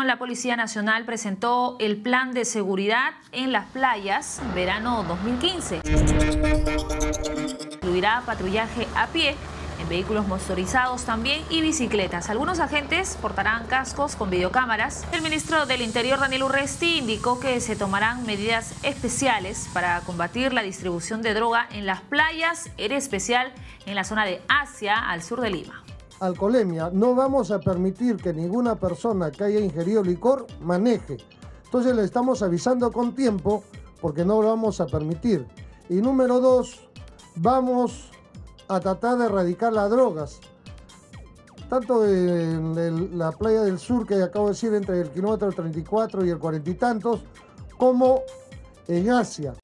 La Policía Nacional presentó el plan de seguridad en las playas verano 2015. Incluirá patrullaje a pie en vehículos motorizados también y bicicletas. Algunos agentes portarán cascos con videocámaras. El ministro del Interior, Daniel Urresti, indicó que se tomarán medidas especiales para combatir la distribución de droga en las playas, en especial en la zona de Asia, al sur de Lima alcoholemia, no vamos a permitir que ninguna persona que haya ingerido licor maneje. Entonces le estamos avisando con tiempo porque no lo vamos a permitir. Y número dos, vamos a tratar de erradicar las drogas. Tanto en la playa del sur, que acabo de decir, entre el kilómetro 34 y el cuarenta y tantos, como en Asia.